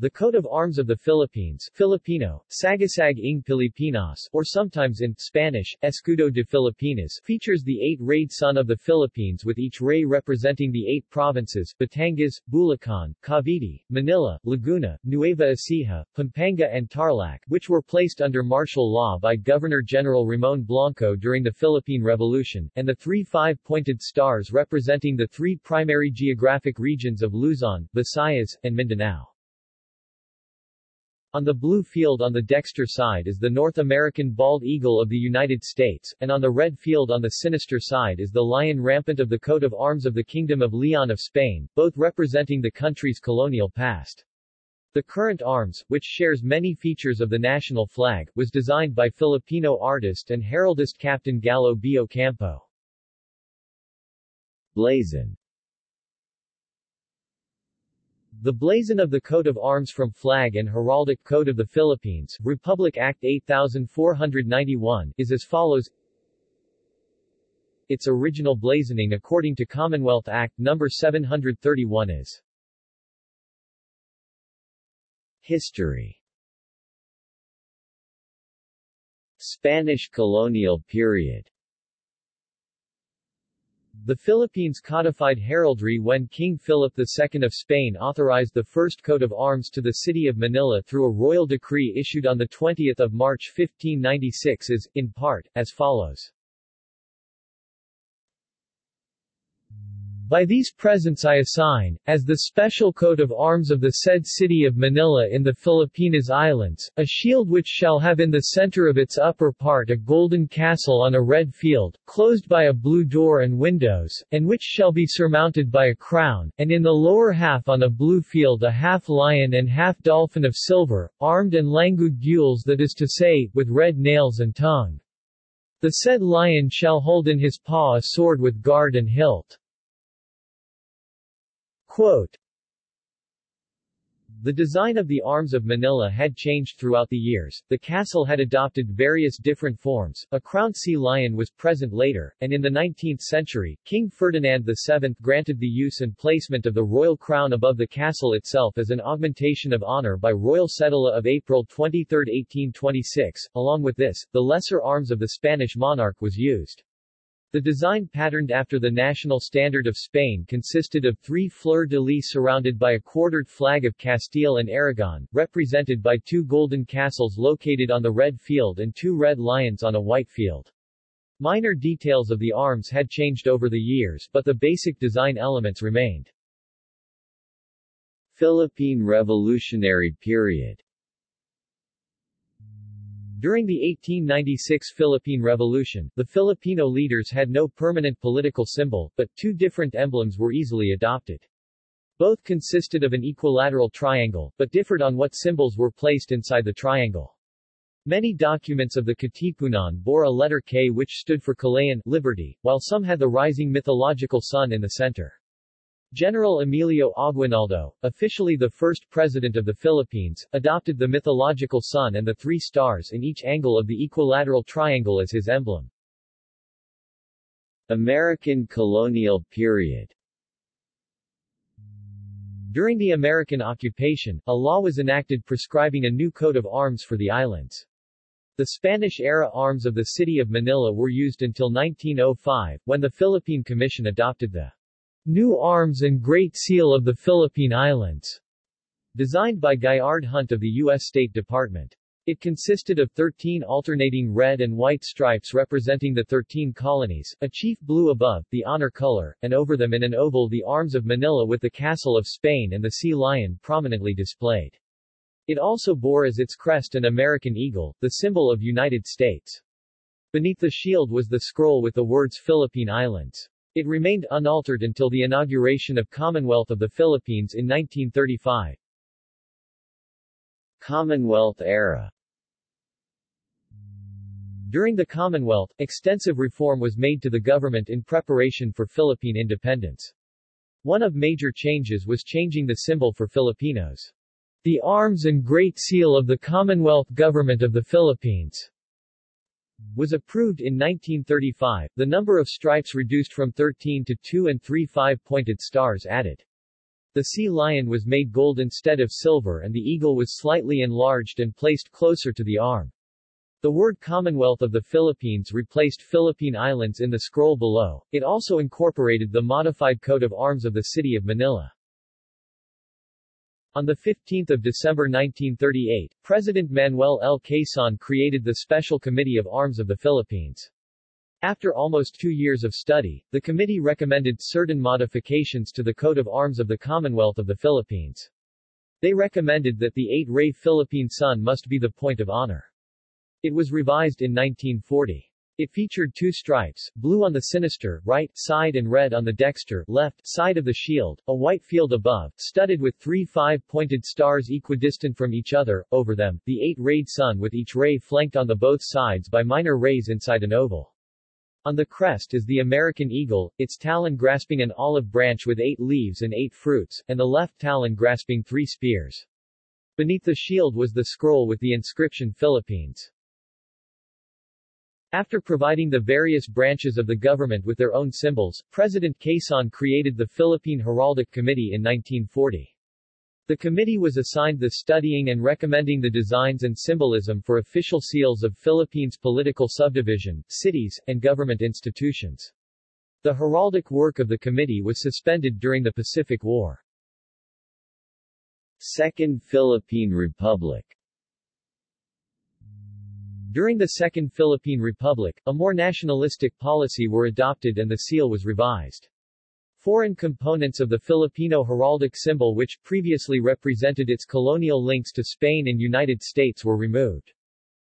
The coat of arms of the Philippines Filipino, Sagisag ng Pilipinas, or sometimes in Spanish, Escudo de Filipinas features the eight-rayed sun of the Philippines with each ray representing the eight provinces, Batangas, Bulacan, Cavite, Manila, Laguna, Nueva Ecija, Pampanga and Tarlac, which were placed under martial law by Governor-General Ramon Blanco during the Philippine Revolution, and the three five-pointed stars representing the three primary geographic regions of Luzon, Visayas, and Mindanao. On the blue field on the dexter side is the North American bald eagle of the United States, and on the red field on the sinister side is the lion rampant of the coat of arms of the Kingdom of Leon of Spain, both representing the country's colonial past. The current arms, which shares many features of the national flag, was designed by Filipino artist and heraldist Captain Gallo B. Ocampo. Blazon the blazon of the coat of arms from Flag and Heraldic Code of the Philippines, Republic Act 8491, is as follows. Its original blazoning according to Commonwealth Act No. 731 is History. Spanish colonial period the Philippines codified heraldry when King Philip II of Spain authorized the first coat of arms to the city of Manila through a royal decree issued on 20 March 1596 is, in part, as follows. By these presents I assign, as the special coat of arms of the said city of Manila in the Filipinas Islands, a shield which shall have in the center of its upper part a golden castle on a red field, closed by a blue door and windows, and which shall be surmounted by a crown, and in the lower half on a blue field a half lion and half dolphin of silver, armed and langued gules that is to say, with red nails and tongue. The said lion shall hold in his paw a sword with guard and hilt. Quote, the design of the arms of Manila had changed throughout the years, the castle had adopted various different forms, a crowned sea lion was present later, and in the 19th century, King Ferdinand VII granted the use and placement of the royal crown above the castle itself as an augmentation of honor by Royal Cedula of April 23, 1826. Along with this, the lesser arms of the Spanish monarch was used. The design patterned after the national standard of Spain consisted of three fleur-de-lis surrounded by a quartered flag of Castile and Aragon, represented by two golden castles located on the red field and two red lions on a white field. Minor details of the arms had changed over the years but the basic design elements remained. Philippine Revolutionary period during the 1896 Philippine Revolution, the Filipino leaders had no permanent political symbol, but two different emblems were easily adopted. Both consisted of an equilateral triangle, but differed on what symbols were placed inside the triangle. Many documents of the Katipunan bore a letter K which stood for Kalayaan liberty, while some had the rising mythological sun in the center. General Emilio Aguinaldo, officially the first president of the Philippines, adopted the mythological sun and the three stars in each angle of the equilateral triangle as his emblem. American colonial period During the American occupation, a law was enacted prescribing a new coat of arms for the islands. The Spanish-era arms of the city of Manila were used until 1905, when the Philippine Commission adopted the New Arms and Great Seal of the Philippine Islands, designed by Gaillard Hunt of the U.S. State Department. It consisted of 13 alternating red and white stripes representing the 13 colonies, a chief blue above, the honor color, and over them in an oval the arms of Manila with the castle of Spain and the sea lion prominently displayed. It also bore as its crest an American eagle, the symbol of United States. Beneath the shield was the scroll with the words Philippine Islands. It remained unaltered until the inauguration of Commonwealth of the Philippines in 1935. Commonwealth era During the Commonwealth, extensive reform was made to the government in preparation for Philippine independence. One of major changes was changing the symbol for Filipinos. The arms and Great Seal of the Commonwealth Government of the Philippines was approved in 1935, the number of stripes reduced from 13 to 2 and 3 five-pointed stars added. The sea lion was made gold instead of silver and the eagle was slightly enlarged and placed closer to the arm. The word Commonwealth of the Philippines replaced Philippine Islands in the scroll below. It also incorporated the modified coat of arms of the city of Manila. On 15 December 1938, President Manuel L. Quezon created the Special Committee of Arms of the Philippines. After almost two years of study, the committee recommended certain modifications to the coat of arms of the Commonwealth of the Philippines. They recommended that the eight-ray Philippine sun must be the point of honor. It was revised in 1940. It featured two stripes, blue on the sinister, right, side and red on the dexter, left, side of the shield, a white field above, studded with three five-pointed stars equidistant from each other, over them, the eight-rayed sun with each ray flanked on the both sides by minor rays inside an oval. On the crest is the American eagle, its talon grasping an olive branch with eight leaves and eight fruits, and the left talon grasping three spears. Beneath the shield was the scroll with the inscription Philippines. After providing the various branches of the government with their own symbols, President Quezon created the Philippine Heraldic Committee in 1940. The committee was assigned the studying and recommending the designs and symbolism for official seals of Philippines political subdivision, cities, and government institutions. The heraldic work of the committee was suspended during the Pacific War. Second Philippine Republic during the Second Philippine Republic, a more nationalistic policy were adopted and the seal was revised. Foreign components of the Filipino heraldic symbol which previously represented its colonial links to Spain and United States were removed.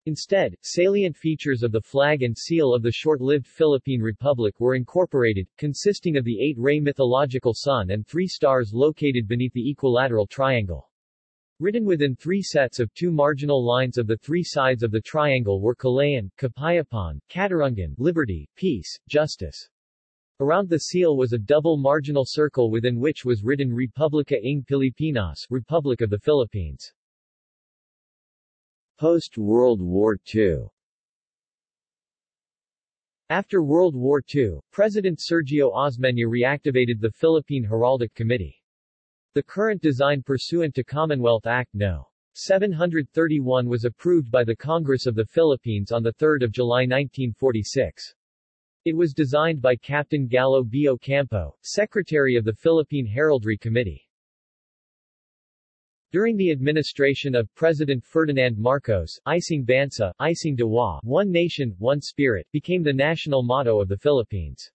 Instead, salient features of the flag and seal of the short-lived Philippine Republic were incorporated, consisting of the eight-ray mythological sun and three stars located beneath the equilateral triangle. Written within three sets of two marginal lines of the three sides of the triangle were Kalayaan, Kapayapaan, Katarungan, Liberty, Peace, Justice. Around the seal was a double marginal circle within which was written Republika ng Pilipinas, Republic of the Philippines. Post-World War II After World War II, President Sergio Osmeña reactivated the Philippine Heraldic Committee. The current design pursuant to Commonwealth Act No. 731 was approved by the Congress of the Philippines on 3 July 1946. It was designed by Captain Gallo B. Ocampo, Secretary of the Philippine Heraldry Committee. During the administration of President Ferdinand Marcos, Isang Bansa, Isang Diwa, One Nation, One Spirit, became the national motto of the Philippines.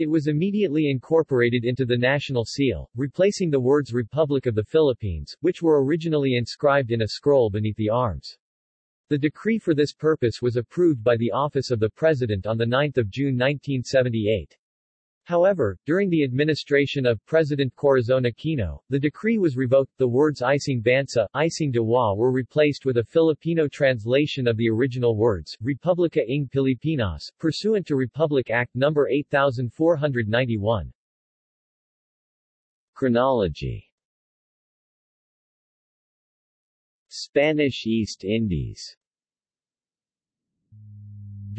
It was immediately incorporated into the national seal, replacing the words Republic of the Philippines, which were originally inscribed in a scroll beneath the arms. The decree for this purpose was approved by the Office of the President on 9 June 1978. However, during the administration of President Corazon Aquino, the decree was revoked. The words Isang Bansa, Isang Diwa were replaced with a Filipino translation of the original words, Republika ng Pilipinas, pursuant to Republic Act No. 8491. Chronology Spanish East Indies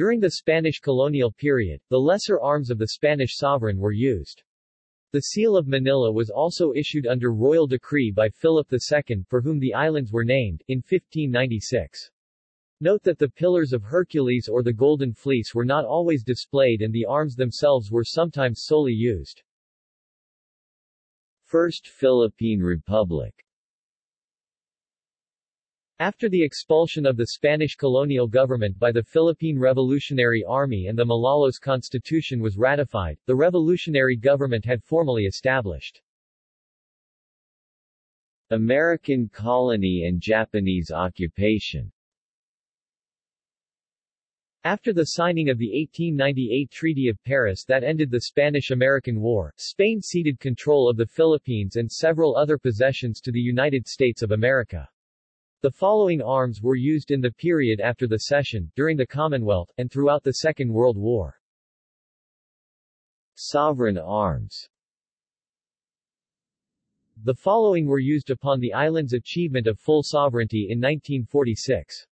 during the Spanish colonial period, the lesser arms of the Spanish sovereign were used. The Seal of Manila was also issued under royal decree by Philip II, for whom the islands were named, in 1596. Note that the Pillars of Hercules or the Golden Fleece were not always displayed and the arms themselves were sometimes solely used. First Philippine Republic after the expulsion of the Spanish colonial government by the Philippine Revolutionary Army and the Malolos Constitution was ratified, the revolutionary government had formally established. American colony and Japanese occupation after the signing of the 1898 Treaty of Paris that ended the Spanish-American War, Spain ceded control of the Philippines and several other possessions to the United States of America. The following arms were used in the period after the cession, during the Commonwealth, and throughout the Second World War. Sovereign arms The following were used upon the island's achievement of full sovereignty in 1946.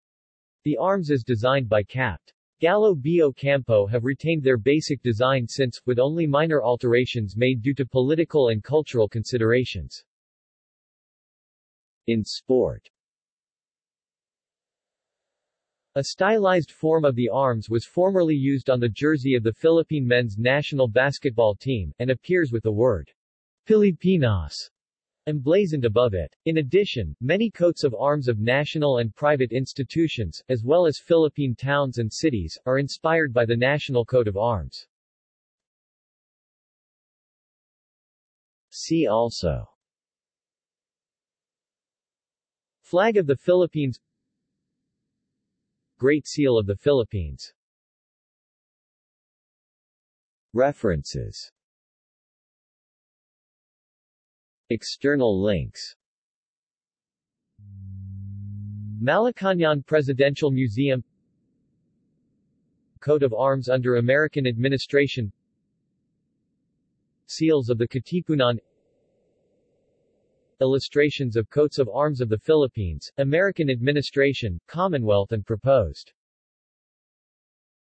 The arms is designed by Capt. Gallo B. Ocampo have retained their basic design since, with only minor alterations made due to political and cultural considerations. In sport A stylized form of the arms was formerly used on the jersey of the Philippine men's national basketball team, and appears with the word Pilipinas emblazoned above it. In addition, many coats of arms of national and private institutions, as well as Philippine towns and cities, are inspired by the national coat of arms. See also Flag of the Philippines Great Seal of the Philippines. References. External links. Malacañang Presidential Museum. Coat of Arms under American administration. Seals of the Katipunan Illustrations of coats of arms of the Philippines, American administration, Commonwealth and proposed